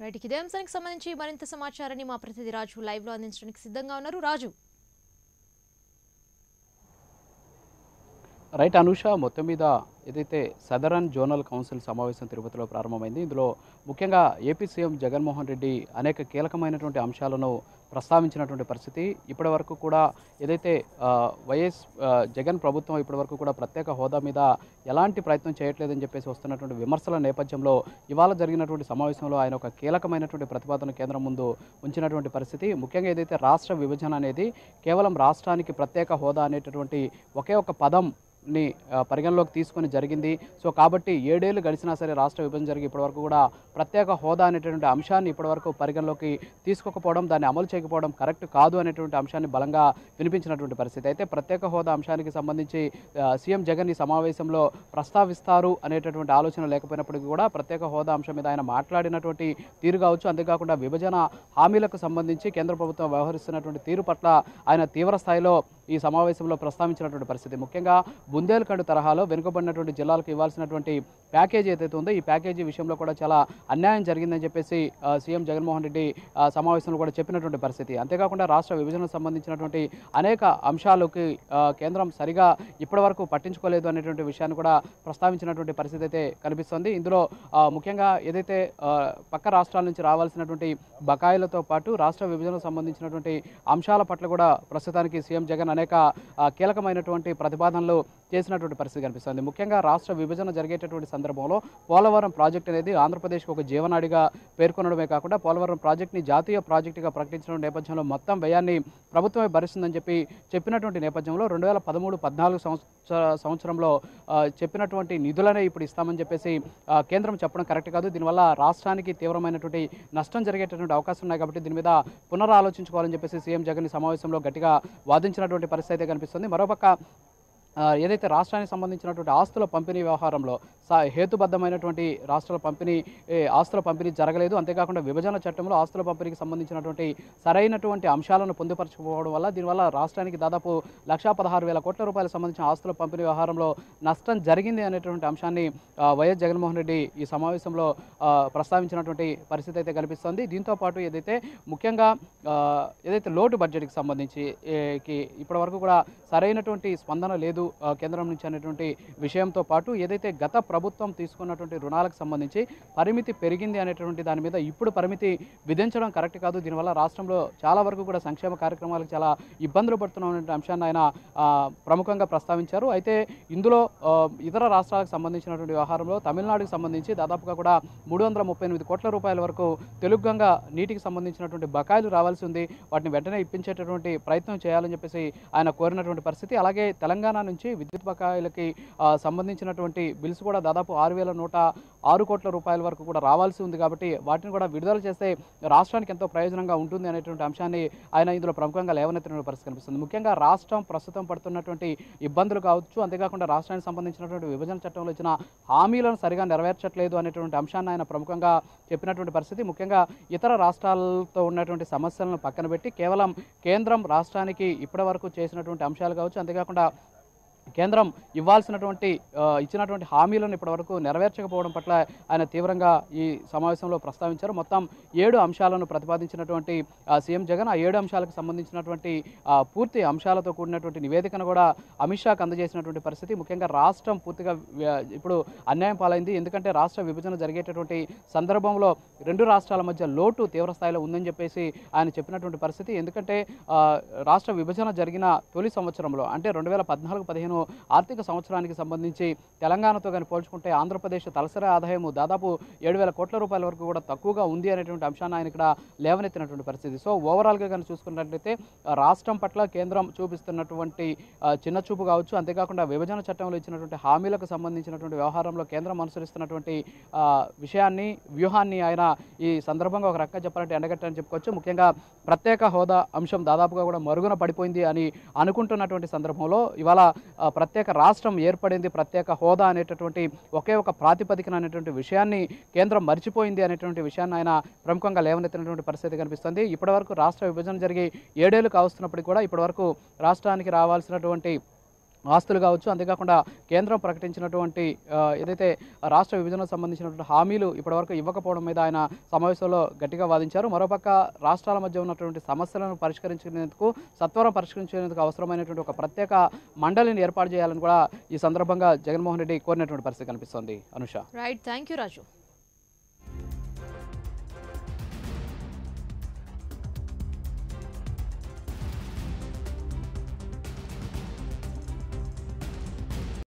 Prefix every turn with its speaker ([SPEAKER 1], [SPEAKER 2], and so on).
[SPEAKER 1] Right ఇదే అంశానికి సంబంధించి మరింత సమాచారాన్ని మా ప్రతినిధి రాజు లైవ్లో అందించడానికి సిద్ధంగా ఉన్నారు. రాజు.
[SPEAKER 2] రైట్ అనుష మొత్తం మీద ఏదైతే సదరన్ జోనల్ కౌన్సిల్ సమావేశం తిరుపతిలో ప్రారంభమైంది ఇందులో ముఖ్యంగా ఏపీ సీఎం జగన్మోహన్ రెడ్డి అనేక కీలకమైనటువంటి అంశాలను ప్రస్తావించినటువంటి పరిస్థితి. ఇప్పటి వరకు కూడా ఏదైతే వైఎస్ జగన్ ప్రభుత్వం ఇప్పటి వరకు కూడా ప్రత్యేక హోదా మీద ఎలాంటి ప్రయత్నం చేయట్లేదని చెప్పేసి వస్తున్నటువంటి విమర్శల నేపథ్యంలో ఇవాళ జరిగినటువంటి సమావేశంలో ఆయన ఒక కీలకమైనటువంటి ప్రతిపాదన కేంద్రం ముందు ఉంచినటువంటి పరిస్థితి. ముఖ్యంగా ఏదైతే రాష్ట్ర విభజన అనేది కేవలం రాష్ట్రానికి ప్రత్యేక హోదా అనేటటువంటి ఒకే ఒక పదం ని పరిగణలోకి తీసుకొని జరిగింది. సో కాబట్టి ఏడేళ్ళు గడిచినా సరే రాష్ట్ర విభజన జరిగి ఇప్పటివరకు కూడా ప్రత్యేక హోదా అనేటువంటి అంశాన్ని ఇప్పటివరకు పరిగణలోకి తీసుకోకపోవడం దాన్ని అమలు చేయకపోవడం కరెక్ట్ కాదు అనేటువంటి అంశాన్ని బలంగా వినిపించినటువంటి పరిస్థితి. అయితే ప్రత్యేక హోదా అంశానికి సంబంధించి సీఎం జగన్ ఈ సమావేశంలో ప్రస్తావిస్తారు అనేటటువంటి ఆలోచన లేకపోయినప్పటికీ కూడా ప్రత్యేక హోదా అంశం మీద ఆయన మాట్లాడినటువంటి తీరు కావచ్చు. అంతేకాకుండా విభజన హామీలకు సంబంధించి కేంద్ర ప్రభుత్వం వ్యవహరిస్తున్నటువంటి తీరు పట్ల ఆయన తీవ్ర స్థాయిలో ఈ సమావేశంలో ప్రస్తావించినటువంటి పరిస్థితి. ముఖ్యంగా బుందేల్ఖండ్ తరహాలో వెనుకబడినటువంటి జిల్లాలకు ఇవ్వాల్సినటువంటి ప్యాకేజీ ఏదైతే ఉందో ఈ ప్యాకేజీ విషయంలో కూడా చాలా అన్యాయం జరిగిందని చెప్పేసి సీఎం జగన్మోహన్ రెడ్డి సమావేశంలో కూడా చెప్పినటువంటి పరిస్థితి. అంతేకాకుండా రాష్ట్ర విభజనకు సంబంధించినటువంటి అనేక అంశాలకి కేంద్రం సరిగా ఇప్పటివరకు పట్టించుకోలేదు అనేటువంటి విషయాన్ని కూడా ప్రస్తావించినటువంటి పరిస్థితి అయితే కనిపిస్తుంది. ఇందులో ముఖ్యంగా ఏదైతే పక్క రాష్ట్రాల నుంచి రావాల్సినటువంటి బకాయిలతో పాటు రాష్ట్ర విభజనకు సంబంధించినటువంటి అంశాల పట్ల కూడా ప్రస్తుతానికి సీఎం జగన్ అనేక కీలకమైనటువంటి ప్రతిపాదనలు చేసినటువంటి పరిస్థితి కనిపిస్తుంది. ముఖ్యంగా రాష్ట్ర విభజన జరిగేటటువంటి సందర్భంలో పోలవరం ప్రాజెక్ట్ అనేది ఆంధ్రప్రదేశ్కి ఒక జీవనాడిగా పేర్కొనడమే కాకుండా పోలవరం ప్రాజెక్ట్ని జాతీయ ప్రాజెక్టుగా ప్రకటించిన నేపథ్యంలో మొత్తం వ్యయాన్ని ప్రభుత్వమే భరిస్తుందని చెప్పి చెప్పినటువంటి నేపథ్యంలో రెండు వేల పదమూడు పద్నాలుగు సంవత్సర సంవత్సరంలో చెప్పినటువంటి నిధులనే ఇప్పుడు ఇస్తామని చెప్పేసి కేంద్రం చెప్పడం కరెక్ట్ కాదు. దీనివల్ల రాష్ట్రానికి తీవ్రమైనటువంటి నష్టం జరిగేటటువంటి అవకాశం ఉన్నాయి కాబట్టి దీని మీద పునరాలోచించుకోవాలని చెప్పేసి సీఎం జగన్ సమావేశంలో గట్టిగా వాదించినటువంటి పరిస్థితి అయితే కనిపిస్తుంది. మరోపక్క ఏదైతే రాష్ట్రానికి సంబంధించినటువంటి ఆస్తుల పంపిణీ వ్యవహారంలో హేతుబద్ధమైనటువంటి రాష్ట్రాల పంపిణీ ఆస్తుల పంపిణీ జరగలేదు. అంతేకాకుండా విభజన చట్టంలో ఆస్తుల పంపిణీకి సంబంధించినటువంటి సరైనటువంటి అంశాలను పొందుపరచకపోవడం వల్ల దీనివల్ల రాష్ట్రానికి దాదాపు లక్షా పదహారు వేల కోట్ల రూపాయలకు సంబంధించిన ఆస్తుల పంపిణీ వ్యవహారంలో నష్టం జరిగింది అనేటువంటి అంశాన్ని వైఎస్ జగన్మోహన్ రెడ్డి ఈ సమావేశంలో ప్రస్తావించినటువంటి పరిస్థితి అయితే కనిపిస్తోంది. దీంతో పాటు ఏదైతే ముఖ్యంగా ఏదైతే లోటు బడ్జెట్కి సంబంధించి కి ఇప్పటి వరకు కూడా సరైనటువంటి స్పందన లేదు కేంద్రం నుంచి అనేటువంటి విషయంతో పాటు ఏదైతే గత ప్రభుత్వం తీసుకున్నటువంటి రుణాలకు సంబంధించి పరిమితి పెరిగింది అనేటువంటి దాని మీద ఇప్పుడు పరిమితి విధించడం కరెక్ట్ కాదు. దీనివల్ల రాష్ట్రంలో చాలా వరకు కూడా సంక్షేమ కార్యక్రమాలకు చాలా ఇబ్బందులు పడుతున్నాం అంశాన్ని ఆయన ప్రముఖంగా ప్రస్తావించారు. అయితే ఇందులో ఇతర రాష్ట్రాలకు సంబంధించినటువంటి వ్యవహారంలో తమిళనాడుకి సంబంధించి దాదాపుగా కూడా మూడు వందల ముప్పై ఎనిమిది కోట్ల రూపాయల వరకు తెలుగు నీటికి సంబంధించినటువంటి బకాయిలు రావాల్సి ఉంది. వాటిని వెంటనే ఇప్పించేటటువంటి ప్రయత్నం చేయాలని చెప్పేసి ఆయన కోరినటువంటి పరిస్థితి. అలాగే తెలంగాణ సంబంధించి విద్యుత్ బకాయిలకి సంబంధించినటువంటి బిల్స్ కూడా దాదాపు ఆరు వేల నూట ఆరు కోట్ల రూపాయల వరకు కూడా రావాల్సి ఉంది కాబట్టి వాటిని కూడా విడుదల చేస్తే రాష్ట్రానికి ఎంతో ప్రయోజనంగా ఉంటుంది అనేటువంటి అంశాన్ని ఆయన ఇందులో ప్రముఖంగా లేవనెత్తిన పరిస్థితి కనిపిస్తుంది. ముఖ్యంగా రాష్ట్రం ప్రస్తుతం పడుతున్నటువంటి ఇబ్బందులు కావచ్చు అంతేకాకుండా రాష్ట్రానికి సంబంధించినటువంటి విభజన చట్టంలో ఇచ్చిన హామీలను సరిగా నెరవేర్చట్లేదు అనేటువంటి అంశాన్ని ఆయన ప్రముఖంగా చెప్పినటువంటి పరిస్థితి. ముఖ్యంగా ఇతర రాష్ట్రాలతో ఉన్నటువంటి సమస్యలను పక్కన పెట్టి కేవలం కేంద్రం రాష్ట్రానికి ఇప్పటివరకు చేసినటువంటి అంశాలు కావచ్చు అంతేకాకుండా కేంద్రం ఇవ్వాల్సినటువంటి ఇచ్చినటువంటి హామీలను ఇప్పటివరకు నెరవేర్చకపోవడం పట్ల ఆయన తీవ్రంగా ఈ సమావేశంలో ప్రస్తావించారు. మొత్తం ఏడు అంశాలను ప్రతిపాదించినటువంటి సీఎం జగన్ ఆ ఏడు అంశాలకు సంబంధించినటువంటి పూర్తి అంశాలతో కూడినటువంటి నివేదికను కూడా అమిత్ షాకు అందజేసినటువంటి పరిస్థితి. ముఖ్యంగా రాష్ట్రం పూర్తిగా ఇప్పుడు అన్యాయం పాలైంది. ఎందుకంటే రాష్ట్ర విభజన జరిగేటటువంటి సందర్భంలో రెండు రాష్ట్రాల మధ్య లోటు తీవ్ర స్థాయిలో ఉందని చెప్పేసి ఆయన చెప్పినటువంటి పరిస్థితి. ఎందుకంటే రాష్ట్ర విభజన జరిగిన తొలి సంవత్సరంలో అంటే రెండు వేల పద్నాలుగు పదిహేను ఆర్థిక సంవత్సరానికి సంబంధించి తెలంగాణతో కానీ పోల్చుకుంటే ఆంధ్రప్రదేశ్ తలసరి ఆదాయం దాదాపు ఏడు వేల కోట్ల రూపాయల వరకు కూడా తక్కువగా ఉంది అనేటువంటి అంశాన్ని ఆయన ఇక్కడ లేవనెత్తినటువంటి పరిస్థితి. సో ఓవరాల్గా కానీ చూసుకున్నట్లయితే రాష్ట్రం పట్ల కేంద్రం చూపిస్తున్నటువంటి చిన్న చూపు కావచ్చు అంతేకాకుండా విభజన చట్టంలో ఇచ్చినటువంటి హామీలకు సంబంధించినటువంటి వ్యవహారంలో కేంద్రం అనుసరిస్తున్నటువంటి విషయాన్ని వ్యూహాన్ని ఆయన ఈ సందర్భంగా ఒక రకంగా చెప్పాలంటే ఎండగట్టని చెప్పుకోవచ్చు. ముఖ్యంగా ప్రత్యేక హోదా అంశం దాదాపుగా కూడా మరుగున పడిపోయింది అని అనుకుంటున్నటువంటి సందర్భంలో ఇవాళ ప్రత్యేక రాష్ట్రం ఏర్పడింది ప్రత్యేక హోదా అనేటటువంటి ఒకే ఒక ప్రాతిపదికన అనేటువంటి విషయాన్ని కేంద్రం మర్చిపోయింది అనేటువంటి విషయాన్ని ఆయన ప్రముఖంగా లేవనెత్తినటువంటి పరిస్థితి కనిపిస్తుంది. ఇప్పటివరకు రాష్ట్ర విభజన జరిగి ఏడేళ్ళు కావస్తున్నప్పటికీ కూడా ఇప్పటివరకు రాష్ట్రానికి రావాల్సినటువంటి ఆస్తులు కావచ్చు అంతేకాకుండా కేంద్రం ప్రకటించినటువంటి ఏదైతే రాష్ట్ర విభజనకు సంబంధించినటువంటి హామీలు ఇప్పటివరకు ఇవ్వకపోవడం మీద ఆయన సమావేశంలో గట్టిగా వాదించారు. మరోపక్క రాష్ట్రాల మధ్య ఉన్నటువంటి సమస్యలను పరిష్కరించేందుకు సత్వరం పరిష్కరించేందుకు అవసరమైనటువంటి ఒక ప్రత్యేక మండలిని ఏర్పాటు చేయాలని కూడా ఈ సందర్భంగా జగన్మోహన్ రెడ్డి కోరినటువంటి పరిస్థితి కనిపిస్తోంది. Anusha.
[SPEAKER 1] Right thank you Raju